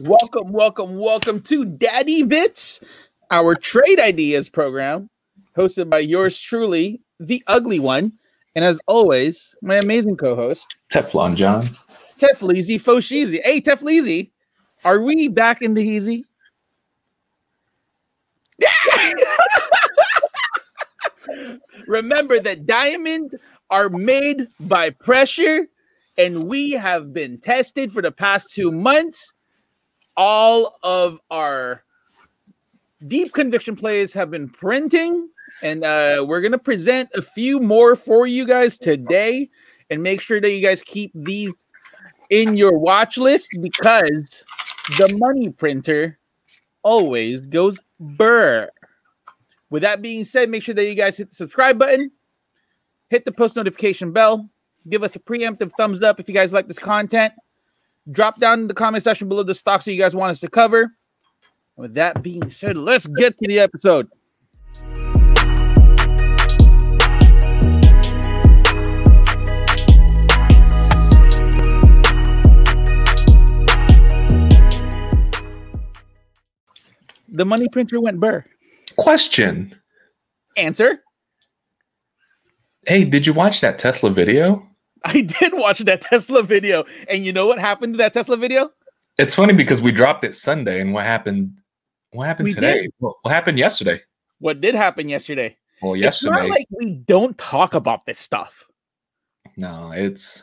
Welcome, welcome, welcome to Daddy Bits, our trade ideas program, hosted by yours truly, the ugly one, and as always, my amazing co-host, Teflon John. Tefleezy Fosheezy. Hey, Tefleezy, are we back in the Heezy? Remember that diamonds are made by pressure, and we have been tested for the past two months. All of our deep conviction plays have been printing, and uh, we're gonna present a few more for you guys today. And make sure that you guys keep these in your watch list because the money printer always goes burr. With that being said, make sure that you guys hit the subscribe button, hit the post notification bell, give us a preemptive thumbs up if you guys like this content. Drop down in the comment section below the stocks that you guys want us to cover. With that being said, let's get to the episode. The money printer went burr. Question. Answer. Hey, did you watch that Tesla video? I did watch that Tesla video. And you know what happened to that Tesla video? It's funny because we dropped it Sunday, and what happened? What happened We today? did. What, happened yesterday? What did happen yesterday? Well, yesterday. It's not like we don't talk about this stuff. no, it's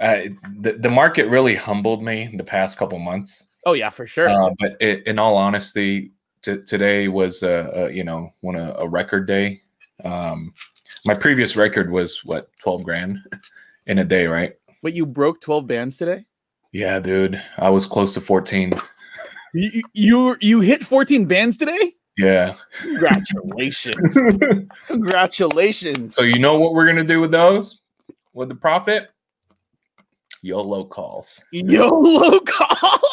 uh, the the market really humbled me the past couple months. Oh yeah, for sure. Uh, but it, in all honesty, t- today was a, a you know one a, a record day. Um, my previous record was what twelve grand in a day, right? but you broke 12 bands today? Yeah, dude, I was close to fourteen. You you, you hit 14 bands today? Yeah. Congratulations. Congratulations. So you know what we're gonna do with those? With the profit? YOLO calls. YOLO calls.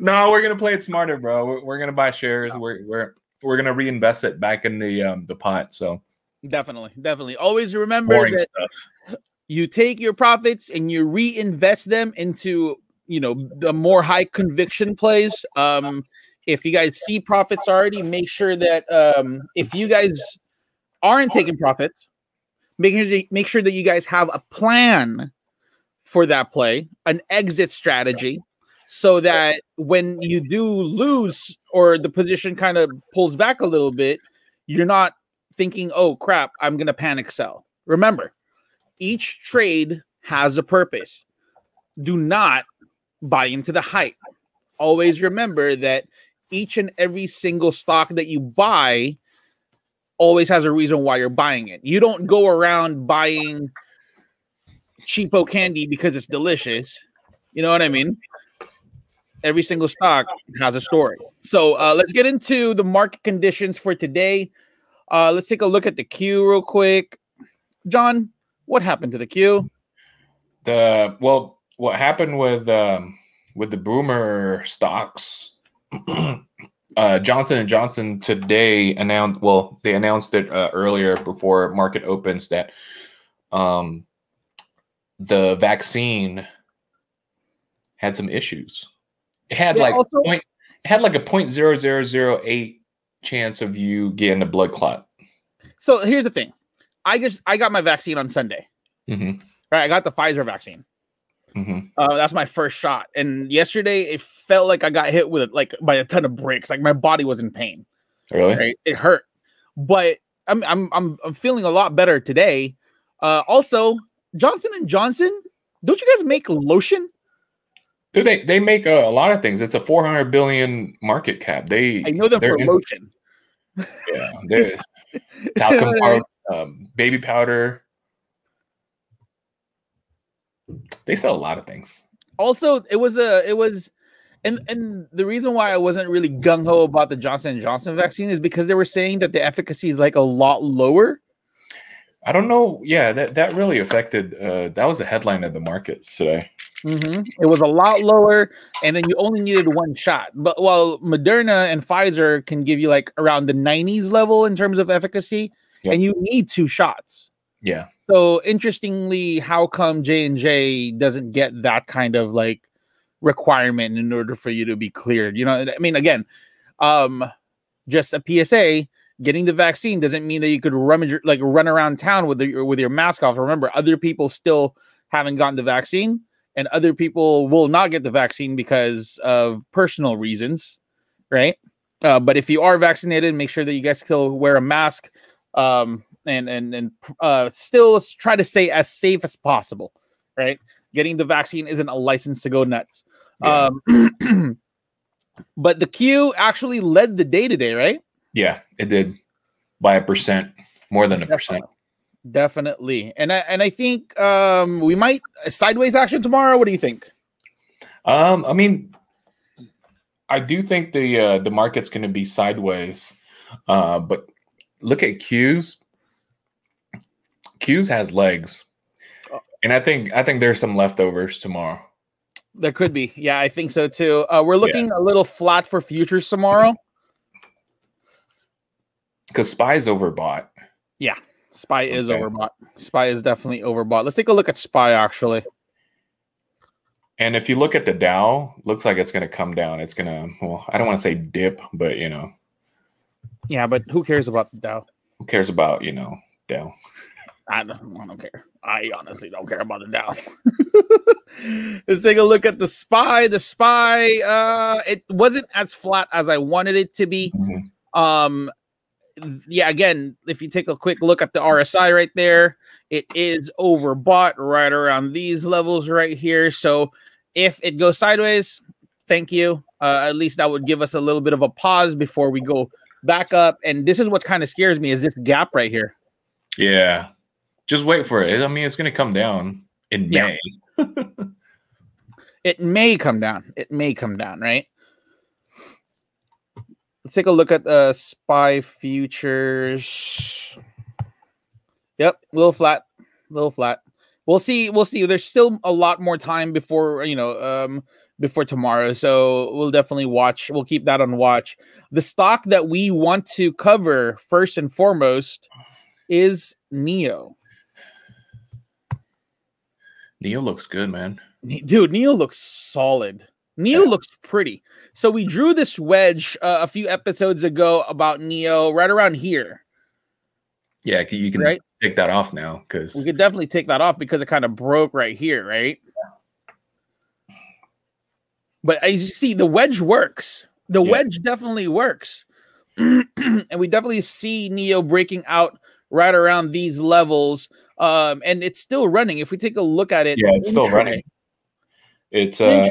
No, we're gonna play it smarter, bro. We're, we're gonna buy shares. We're we're we're gonna reinvest it back in the um the pot. So Definitely, definitely. Always remember boring that stuff. You take your profits and you reinvest them into you know the more high conviction plays um if you guys see profits already make sure that um if you guys aren't taking profits make sure that, make sure that you guys have a plan for that play an exit strategy so that when you do lose or the position kind of pulls back a little bit you're not thinking oh crap i'm gonna panic sell. Remember each trade has a purpose. Do not buy into the hype. Always remember that each and every single stock that you buy always has a reason why you're buying it. You don't go around buying cheapo candy because it's delicious. You know what I mean? Every single stock has a story. So uh, let's get into the market conditions for today. Uh, let's take a look at the Q real quick. John, what happened to the Q? The well, what happened with um with the boomer stocks? uh, Johnson and Johnson today announced. Well, they announced it uh, earlier before market opens that um the vaccine had some issues. It had They like also- point, it had like a point zero zero zero eight chance of you getting a blood clot. So here's the thing. I just I got my vaccine on Sunday. hmm Right, I got the Pfizer vaccine. hmm Uh, that's my first shot. And yesterday it felt like I got hit with like by a ton of bricks. Like my body was in pain. Really? Right, it hurt. But I'm I'm I'm, I'm feeling a lot better today. Uh, also, Johnson and Johnson. Don't you guys make lotion? Dude, they they make a, a lot of things. It's a 400 billion market cap. They I know them they're for in- lotion. Yeah, they're talcum powder, um, baby powder. They sell a lot of things. also it was a it was and and the reason why I wasn't really gung ho about the Johnson and Johnson vaccine is because they were saying that the efficacy is like a lot lower. I don't know. Yeah, that that really affected. Uh, that was the headline of the markets today. Mhm. It was a lot lower, and then you only needed one shot. But while Moderna and Pfizer can give you like around the 90s level in terms of efficacy, Yep. and you need two shots. Yeah, So interestingly, how come J and J doesn't get that kind of like requirement in order for you to be cleared. You know, I mean, again, um, just a PSA. Getting the vaccine doesn't mean that you could run like run around town with your with your mask off. Remember, other people still haven't gotten the vaccine, and other people will not get the vaccine because of personal reasons, right? Uh, but if you are vaccinated, make sure that you guys still wear a mask, um, and and and uh, still try to stay as safe as possible, right? Getting the vaccine isn't a license to go nuts. Yeah. Um, but the Q actually led the day today, right? Yeah, it did by a percent, more than a Definitely. percent. Definitely. And I and I think um we might sideways action tomorrow. What do you think? Um, I mean, I do think the uh, the market's going to be sideways, uh, but look at Qs. Qs has legs, Oh. and I think I think there's some leftovers tomorrow. There could be. Yeah, I think so too. Uh, we're looking a little flat for futures tomorrow. Because Spy's overbought. Yeah, Spy is Okay. overbought. Spy is definitely overbought. Let's take a look at Spy actually. And if you look at the Dow, looks like it's going to come down. It's going to, well, I don't want to say dip, but you know, Yeah, but who cares about the Dow? who cares about, you know, Dow? I don't, I don't care. I honestly don't care about the Dow. Let's take a look at the Spy. The Spy, uh, it wasn't as flat as I wanted it to be. Mhm. Um, yeah, again, if you take a quick look at the RSI right there, it is overbought right around these levels right here. So if it goes sideways, thank you. Uh, at least that would give us a little bit of a pause before we go back up. And this is what kind of scares me is this gap right here. Yeah. Just wait for it. I mean, it's going to come down in Yeah. May. It may come down. It may come down, right? Let's take a look at the SPY futures. Yep, a little flat, a little flat. We'll see. We'll see. There's still a lot more time before you know, um, before tomorrow. So we'll definitely watch. We'll keep that on watch. The stock that we want to cover first and foremost is NIO. NIO looks good, man. Dude, NIO looks solid. NIO Yeah. looks pretty. So we drew this wedge uh, a few episodes ago about NIO right around here, Yeah, you can right? take that off now because We could definitely take that off because it kind of broke right here, right? But as you see, the wedge works. The Yeah. wedge definitely works. and we definitely see NIO breaking out right around these levels. Um, and it's still running. If we take a look at it, yeah, it's still running. It's uh,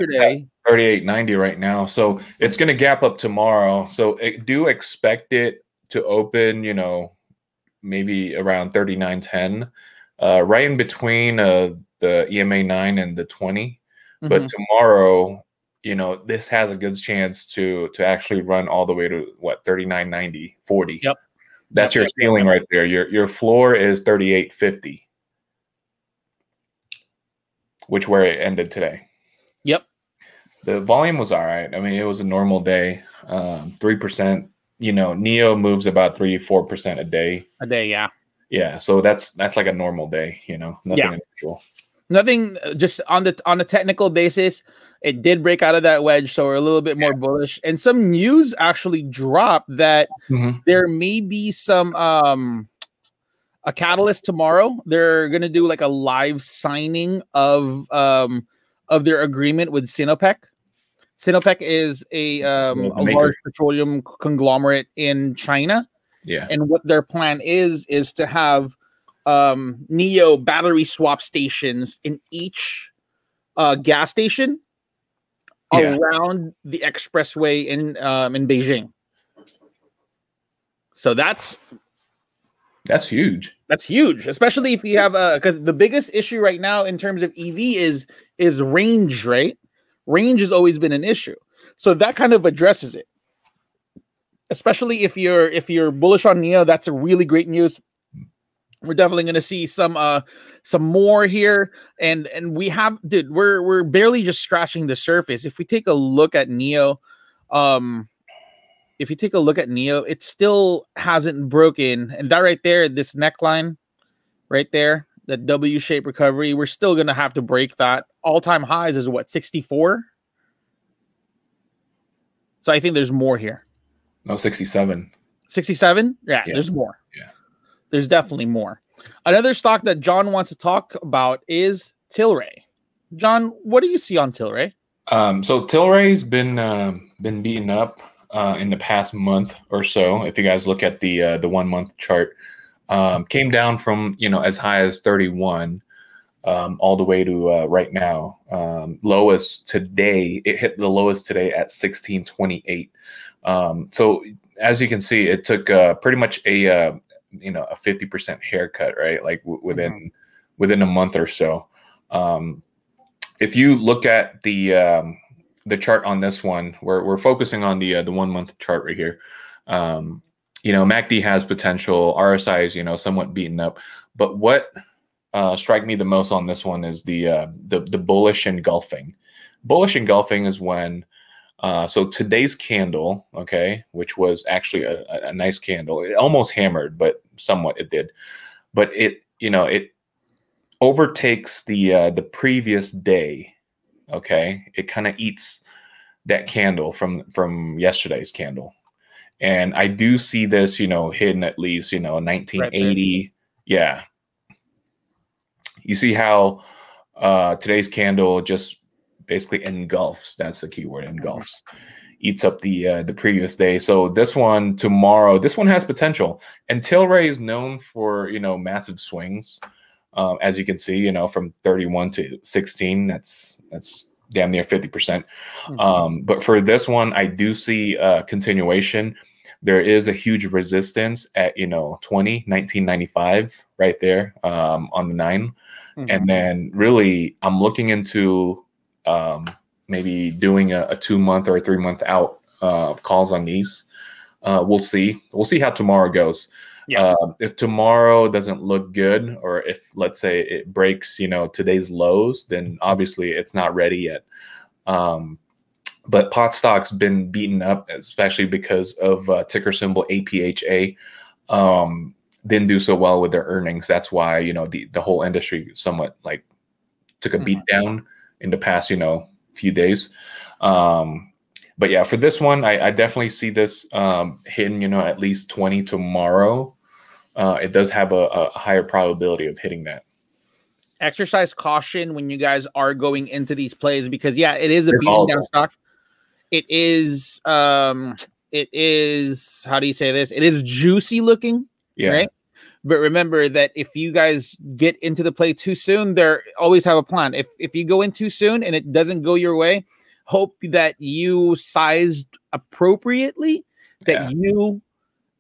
3890 right now. So it's going to gap up tomorrow. So it, do expect it to open, you know, maybe around 3910, uh, right in between uh, the EMA 9 and the 20. But mhm. tomorrow, you know, this has a good chance to to actually run all the way to what 3990, 40. Yep. That's your ceiling right there. Your your floor is 3850. Which where it ended today Yep. the volume was all right. I mean, it was a normal day. Um, Three percent. You know, NIO moves about three, four percent a day. a day, yeah. Yeah, so that's that's like a normal day. You know, nothing Yeah. unusual. nothing uh, just on the on a technical basis it did break out of that wedge so we're a little bit more bullish. And some news actually dropped that there may be some um a catalyst tomorrow. They're gonna do like a live signing of um of their agreement with sinopec. Sinopec is a um Yeah, a large petroleum conglomerate in china. Yeah, and what their plan is is to have um NIO battery swap stations in each uh gas station Yeah. around the expressway in um in beijing. So that's that's huge. that's huge especially if you have uh because the biggest issue right now in terms of ev is is range right? Range has always been an issue. So that kind of addresses it. Especially if you're if you're bullish on NIO that's a really great news we're definitely going to see some uh some more here and and we have dude we're we're barely just scratching the surface if we take a look at NIO um if you take a look at NIO it still hasn't broken and that right there this neckline right there that w shape recovery we're still going to have to break that all-time highs is what 64 So I think there's more here. No, 67. 67? Yeah, Yeah. there's more. Yeah. There's definitely more. Another stock that John wants to talk about is Tilray. John, what do you see on Tilray? Um, so Tilray's been um, been beaten up uh, in the past month or so. If you guys look at the uh, the one month chart, um, came down from you know as high as 31 um, all the way to uh, right now. Um, lowest today, it hit the lowest today at 1628. Um, so as you can see, it took uh, pretty much a uh, you know a 50% haircut, right? Like w- within within a month or so. Um, if you look at the um, the chart on this one, we're we're focusing on the uh, the one month chart right here. Um, you know, MACD has potential. RSI is you know somewhat beaten up, but what uh, strike me the most on this one is the uh, the the bullish engulfing. Bullish engulfing is when uh, so today's candle, okay, which was actually a, a- a nice candle. It almost hammered, but somewhat it did. But it you know it overtakes the uh, the previous day. Okay, it kind of eats that candle from from yesterday's candle, and I do see this, you know, hitting at least you know 1980. yeah, you see how uh, today's candle just basically engulfs. That's the keyword, engulfs. Eats up the uh, the previous day. So this one tomorrow, this one has potential. And Tilray is known for you know massive swings um, as you can see, you know, from 31 to 16, that's that's damn near 50%. Mhm. Um, but for this one, I do see a continuation. There is a huge resistance at, you know, 20, 1995 right there um, on the nine. Mhm. And then really, I'm looking into um, maybe doing a, a two month or a three month out uh, calls on these. Uh, we'll see. We'll see how tomorrow goes. Yeah. Uh, if tomorrow doesn't look good, or if let's say it breaks, you know, today's lows, then obviously it's not ready yet. Um, but pot stock's been beaten up, especially because of uh, ticker symbol APHA. Um, didn't do so well with their earnings. That's why you know the the whole industry somewhat like took a beat down in the past you know few days. Um, but yeah, for this one, I, I definitely see this um, hitting you know at least twenty tomorrow. Uh, it does have a, a higher probability of hitting that. exercise caution when you guys are going into these plays because yeah, it is a beaten down stock. It is um it is how do you say this? It is juicy looking, Yeah, right? But remember that if you guys get into the play too soon, there always have a plan. If if you go in too soon and it doesn't go your way, hope that you sized appropriately, that Yeah. you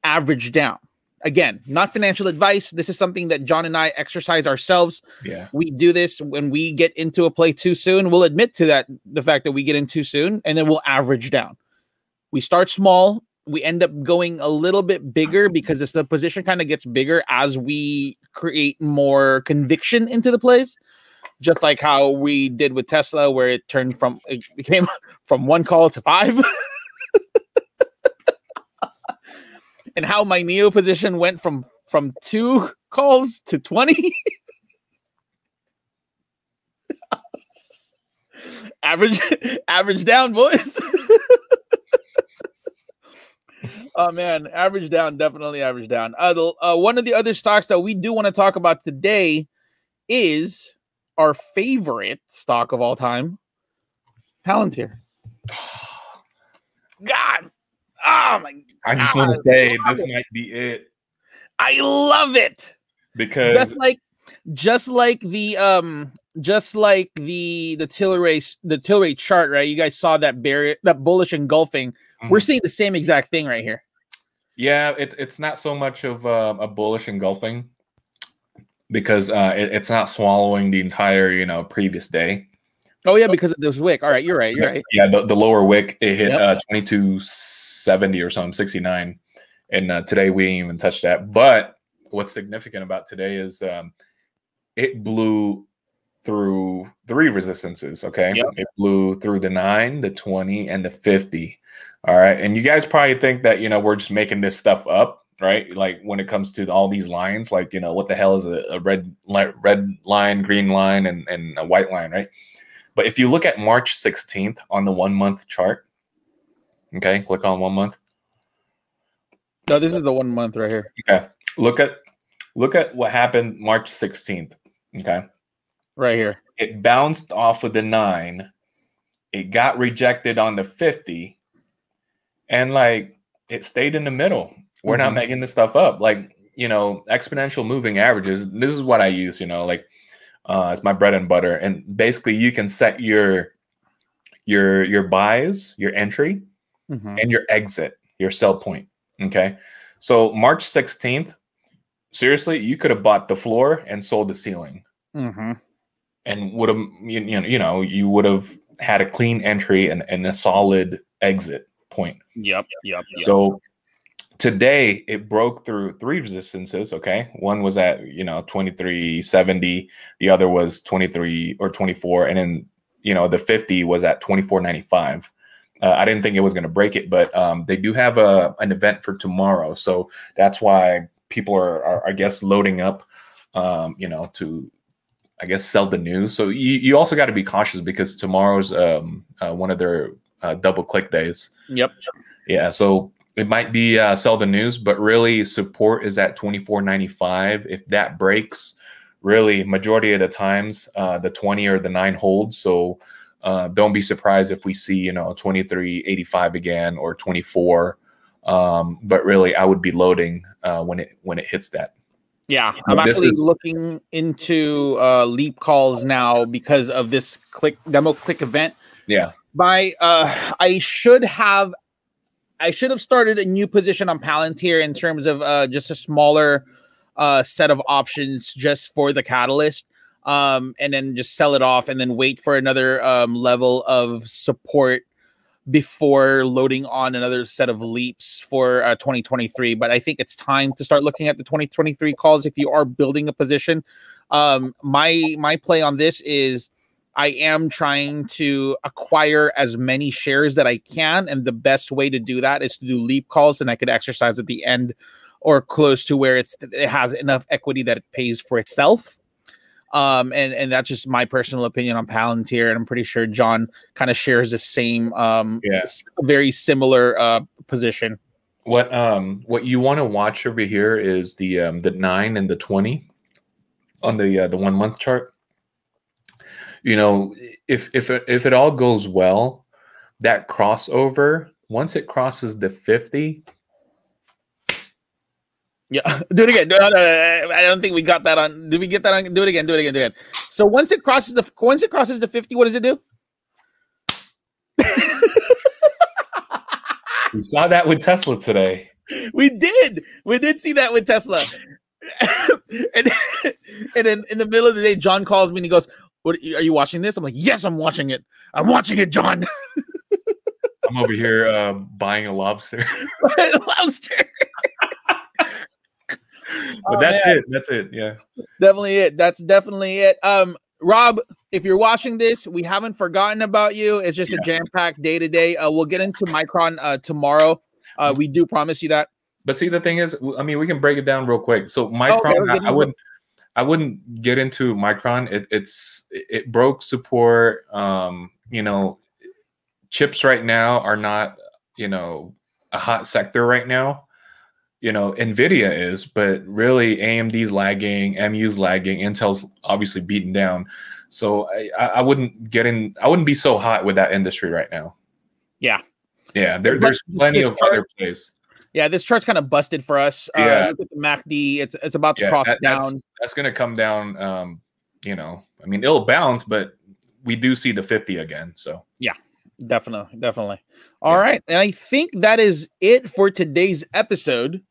average down. Again, not financial advice. This is something that John and I exercise ourselves yeah, we do this when we get into a play too soon. We'll admit to that the fact that we get in too soon, and then we'll average down. We start small. We end up going a little bit bigger because it's the position kind of gets bigger as we create more conviction into the plays. Just like how we did with Tesla, where it turned from it became from one call to five. and how my NIO position went from from two calls to 20 average average down boys oh man average down definitely average down uh, the, uh one of the other stocks that we do want to talk about today is our favorite stock of all time palantir god oh my God. I just want to say this it. might be it i love it because just like just like the um just like the the Tilray the Tilray chart, right? You guys saw that bear that bullish engulfing. We're Mhm. seeing the same exact thing right here. Yeah, it, it's not so much of um, a bullish engulfing because uh, it, it's not swallowing the entire, you know, previous day. Oh yeah, because of this wick. All right, you're right. You're right. Yeah, the, the lower wick it hit Yep. uh, twenty two seventy or something, sixty nine, and uh, today we didn't even touch that. But what's significant about today is um, it blew through three resistances. Okay, Yep. it blew through the nine, the twenty, and the fifty. All right, and you guys probably think that you know we're just making this stuff up, right? Like when it comes to all these lines, like you know what the hell is a, a red li- red line, green line, and and a white line, right? But if you look at March 16th on the one month chart, Okay, click on one month. No, this is the one month right here. Okay, look at look at what happened March 16th. Okay, right here. It bounced off of the nine. It got rejected on the 50, and like it stayed in the middle. We're mm-hmm. not making this stuff up. Like you know, exponential moving averages. This is what I use. You know, like uh, it's my bread and butter. And basically, you can set your your your buys, your entry, mm-hmm. and your exit, your sell point. Okay. So March 16th, seriously, you could have bought the floor and sold the ceiling. Mm-hmm. And would have you, you know, you know, you would have had a clean entry and, and a solid exit point. Yep, yep. yep. So today it broke through three resistances okay one was at you know 2370 the other was 23 or 24 and then you know the 50 was at 2495 uh, i didn't think it was going to break it but um, they do have a an event for tomorrow so that's why people are, are i guess loading up um, you know to i guess sell the news so you, you also got to be cautious because tomorrow's um, uh, one of their uh, double click days yep yeah so it might be uh, sell the news, but really support is at twenty four ninety five. If that breaks, really majority of the times uh, the twenty or the nine holds. So uh, don't be surprised if we see you know twenty three eighty five again or twenty four. Um, but really, I would be loading uh, when it when it hits that. Yeah, I'm actually is, looking into uh, leap calls now because of this click demo click event. Yeah. By uh, I should have I should have started a new position on Palantir in terms of uh, just a smaller uh, set of options just for the catalyst, um, and then just sell it off and then wait for another um, level of support before loading on another set of leaps for uh, 2023. But I think it's time to start looking at the 2023 calls if you are building a position. Um, my my play on this is I am trying to acquire as many shares that I can. And the best way to do that is to do leap calls, and I could exercise at the end or close to where it's it has enough equity that it pays for itself. Um, and and that's just my personal opinion on Palantir, and I'm pretty sure John kind of shares the same, um, yeah, very similar uh, position. What um what you want to watch over here is the um the nine and the twenty on the uh, the one month chart you know, if if if it all goes well, that crossover once it crosses the fifty. Yeah, do it again. I don't think we got that on. Did we get that on? Do it again. Do it again. Do it again. So once it crosses the once it crosses the fifty, what does it do? we saw that with Tesla today. We did. We did see that with Tesla. and, and then in the middle of the day, John calls me and he goes, what are you watching this? I'm like, yes, I'm watching it. I'm watching it, John. I'm over here uh, buying a lobster. lobster. but oh, that's it. That's it. Yeah. Definitely it. That's definitely it. Um, Rob, if you're watching this, we haven't forgotten about you. It's just yeah. a jam-packed day today. Uh, we'll get into Micron uh, tomorrow. Uh, we do promise you that. But see, the thing is, I mean, we can break it down real quick. So Micron, okay, I, I wouldn't. I wouldn't get into Micron. It, it's it broke support. Um, you know, chips right now are not you know a hot sector right now. You know, Nvidia is, but really AMD's lagging, MU's lagging, Intel's obviously beaten down. So I, I wouldn't get in. I wouldn't be so hot with that industry right now. Yeah, yeah. There, there's plenty of other plays. Yeah, this chart's kind of busted for us. Uh, yeah, look at the MACD. It's it's about to yeah, cross that, down. That's, that's going to come down. Um, you know, I mean, it'll bounce, but we do see the 50 again. So yeah, definitely, definitely. All yeah. right, and I think that is it for today's episode.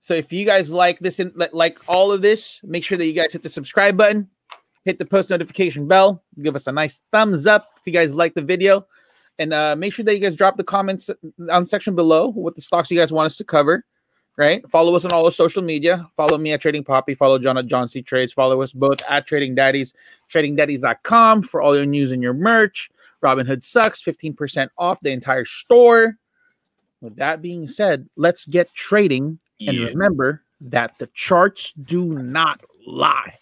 So if you guys like this and like all of this, make sure that you guys hit the subscribe button, hit the post notification bell, give us a nice thumbs up if you guys like the video. And uh, make sure that you guys drop the comments on section below what the stocks you guys want us to cover. Right. Follow us on all our social media. Follow me at Trading Poppy. Follow John at John C Trades. Follow us both at Trading Daddies, tradingdaddies.com for all your news and your merch. Robinhood sucks, 15% off the entire store. With that being said, let's get trading. Yeah. And remember that the charts do not lie.